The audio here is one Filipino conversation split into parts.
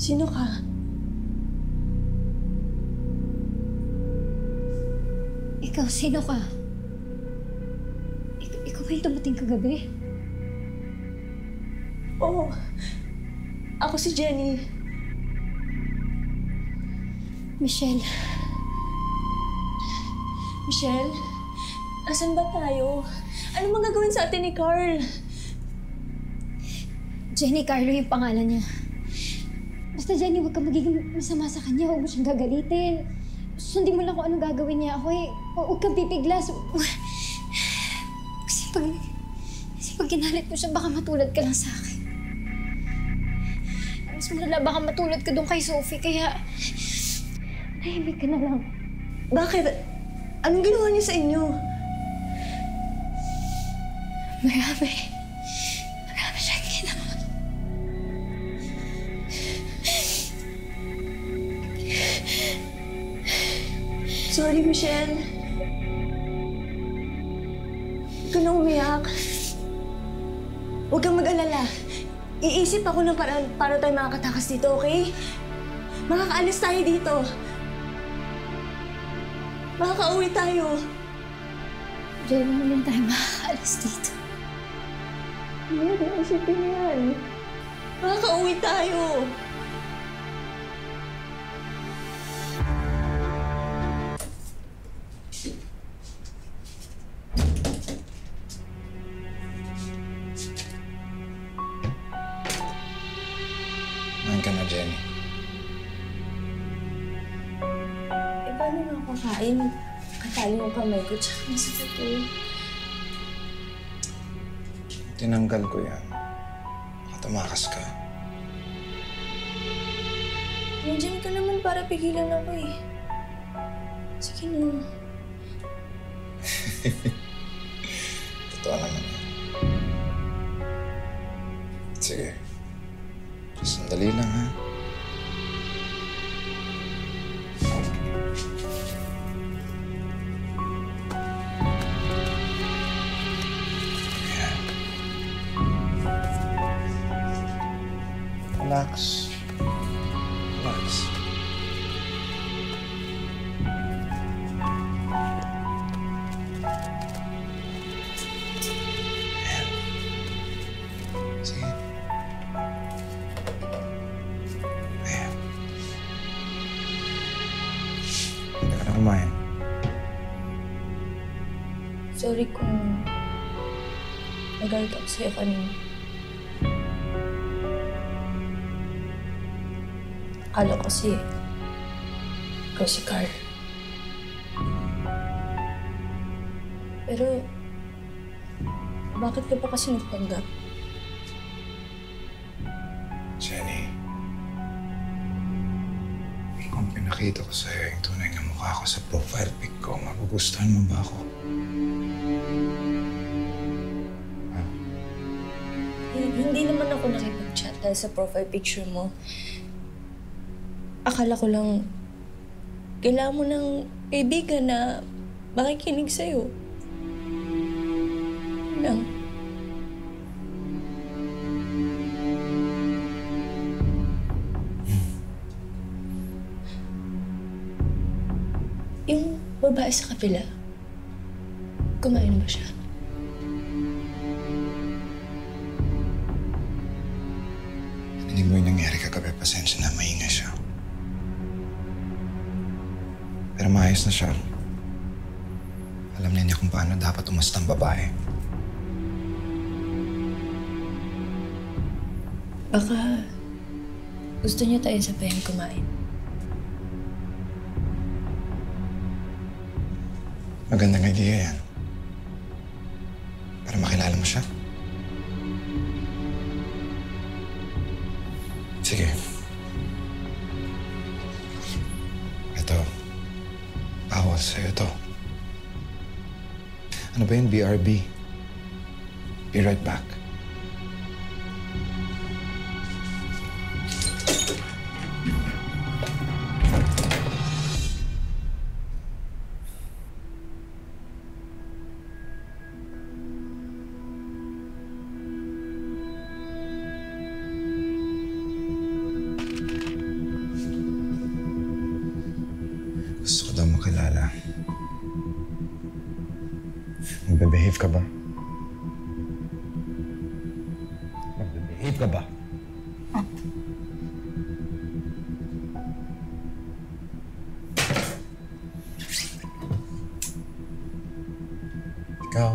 Sino ka? Ikaw, sino ka? Ik- ikaw ba yung dumating kagabi? Oo. Ako si Jenny. Michelle, Michelle? Asan ba tayo? Ano mang gagawin sa atin ni Carl? Jenny Carlo yung pangalan niya. Basta Jenny, huwag ka magiging masama sa kanya. Huwag mo siyang gagalitin. Sundin mo lang kung anong gagawin niya. Okay? Huwag kang pipiglas. Kasi pag... Kasi pag ginalit mo siya, baka matulad ka lang sa akin. Mas malala, baka matulad ka doon kay Sophie. Kaya... Nahimik ka na lang. Bakit? Anong ginawa niya sa inyo? Marami Sorry, Michelle. Huwag ka na umiyak. Huwag kang mag-alala. Iisip ako ng paraan para tayo makakatakas dito, okay? Makakaalis tayo dito. Makakauwi tayo. Jenny, hindi na tayo makakaalis dito. Hindi na isipin yan. Makakauwi tayo. Kumain ko, tsaka masakit eh. Tinanggal ko yan. Baka tumakas ka. Nandiyan ka naman para pigilan ako eh. Sige na. Totoo naman yan. Sige. Sandali lang, ha? Kumain. Sorry kung nagalit ako sa'yo kanina. Akala ko kasi ikaw si Carl. Pero bakit ka pa kasi nagpanggap? Jenny. Kung pinakita ko sa'yo yung tunay na mukha ko sa profile pic ko, magugustuhan mo ba ako? Hindi naman ako nakipag-chat dahil sa profile picture mo. Akala ko lang kailangan mo ng kaibigan na makikinig sa'yo. Lang. Babae sa kapila, kumain ba siya? Hindi mo yung nangyari kagabi, pasensya na, maingay siya. Pero maayos na siya. Alam na niya kung paano dapat umasta ang babae. Baka gusto niya tayo sabayan kumain. Magandang idea yan. Para makilala mo siya. Sige. Ito. Bawal sa'yo to. Ano ba yun? BRB. Be right back. Magbe-behave ka ba? Magbe-behave ka ba? Ikaw,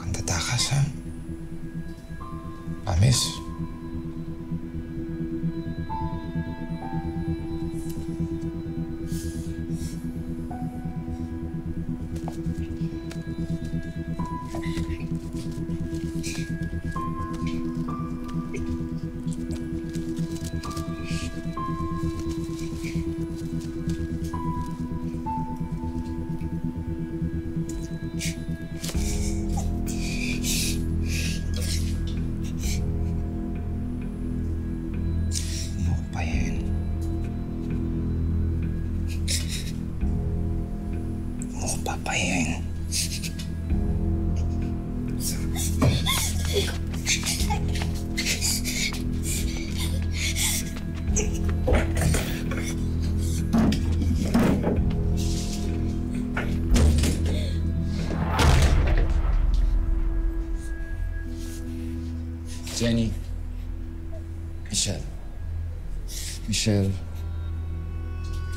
kang tatakas ha? Promise? Jenny. Michelle. Michelle.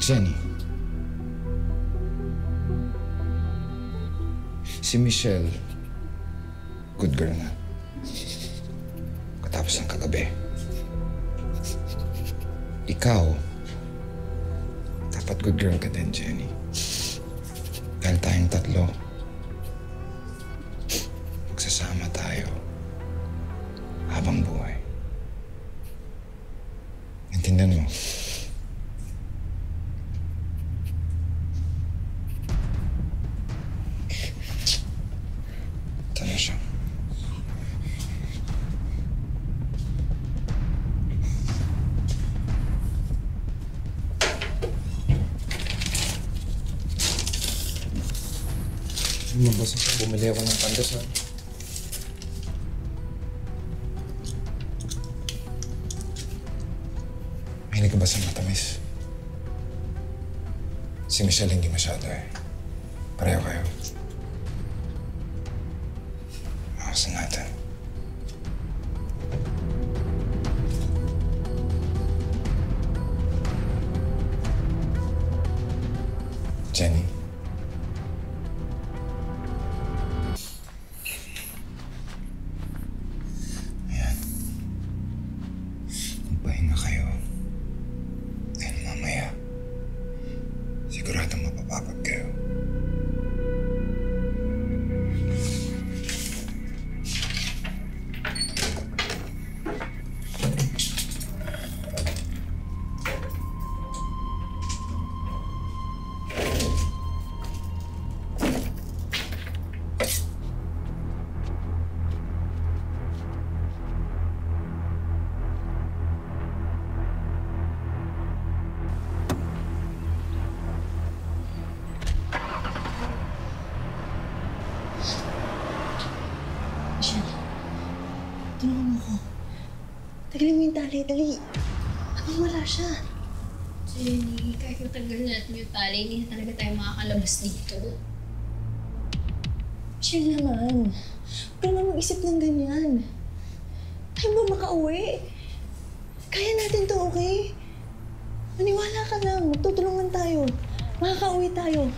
Jenny. Si Michelle, good girl na. Katapos ng kagabi. Ikaw, dapat good girl ka din, Jenny. Dahil tayong tatlo, Ka. Bumili ako ng pandesal. Mahilig ka ba sa matamis? Si Michelle hindi masyado eh. Pareho kayo. Makasan natin. Tagalin mo yung tali, dali. Habang wala siya. Jenny, kahit matagal natin yung tali, hindi na talaga tayo makakalabas dito. Michelle naman. Huwag ka naman mag-isip ng ganyan. Tayo ba makauwi? Kaya natin to, okay? Maniwala ka lang. Magtutulungan tayo. Makakauwi tayo.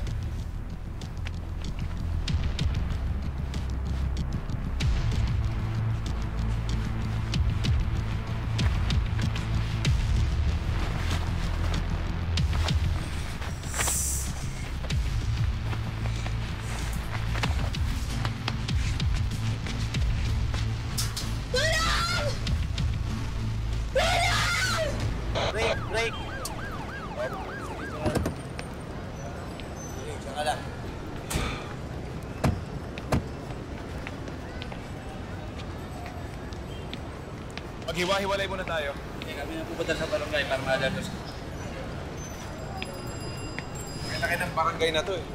Maghiwa-hiwalay muna tayo. Hindi kami na pupunta sa barangay para maadalos. Ang laki ng barangay na to eh.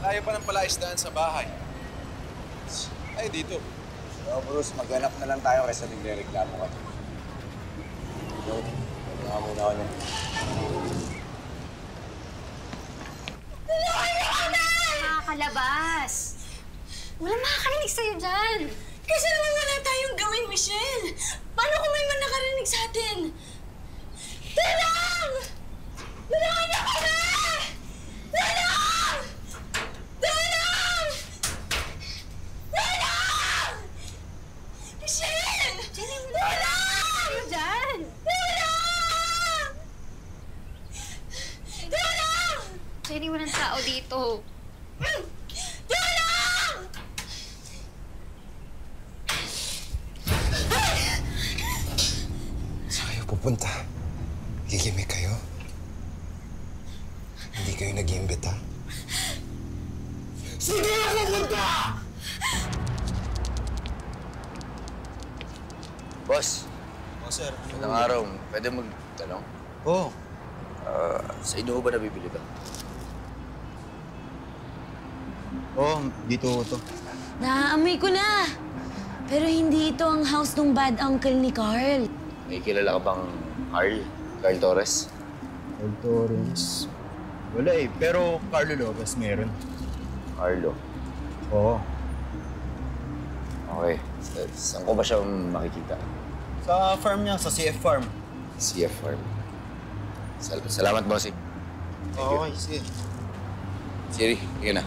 Layo pa ng palaisdaan sa bahay. Ay, dito. So, Bruce, maghanap na lang tayo kaysa nagre-reklamo ka. So, nga muna ako niyan. Tulungan nakalabas. Walang makakarinig sa'yo dyan. Kasi naman wala tayong gawin, Michelle. Paano kung may man nakarinig sa atin? Tulong! Tulungan niyo kami! Tulong! Tulong! Tulong! Michelle! Tulong! Dyan! Tulong! Tulong! Jenny, walang tao dito. Tulong! Saan kayo pupunta? Gigimik kayo? Hindi kayo nag-iimbita? Boss, Oh, sir. ilang araw, pwede magtanong? Oo. Ah, sa inyo ba nabibili to? Oo, dito to. Naaamoy ko na! Pero hindi ito ang house ng bad uncle ni Carl. May kilala ka bang Carl? Carl Torres? Carl Torres. Wala eh, pero Carlo Lopez meron. Carlo. Oo. Okay. Sa- Saan ko ba siya makikita? Sa farm niya, sa CF Farm. CF Farm. Sal- salamat, bossing. Okay, sige. Siri, yun na.